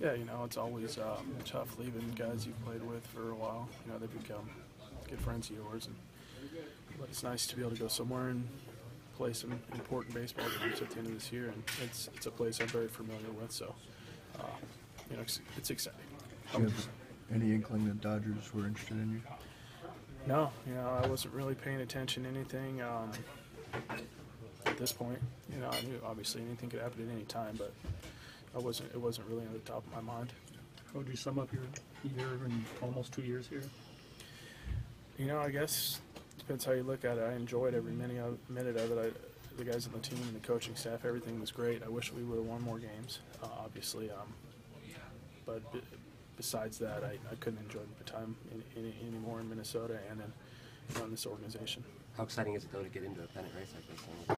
Yeah, you know, it's always um, tough leaving guys you've played with for a while. You know, they become good friends of yours, and but it's nice to be able to go somewhere and play some important baseball games at the end of this year. And it's it's a place I'm very familiar with, so uh, you know, it's, it's exciting. Do you have any inkling that Dodgers were interested in you? No, you know, I wasn't really paying attention to anything um, at this point. You know, I knew obviously anything could happen at any time, but I wasn't. It wasn't really on the top of my mind. How would you sum up your year and almost two years here? You know, I guess depends how you look at it. I enjoyed every minute of, minute of it. I, the guys on the team and the coaching staff, everything was great. I wish we would have won more games, uh, obviously. Um, but b- besides that, I, I couldn't enjoy the time any, any, anymore in Minnesota and in, you know, in this organization. How exciting is it though to get into a pennant race like this?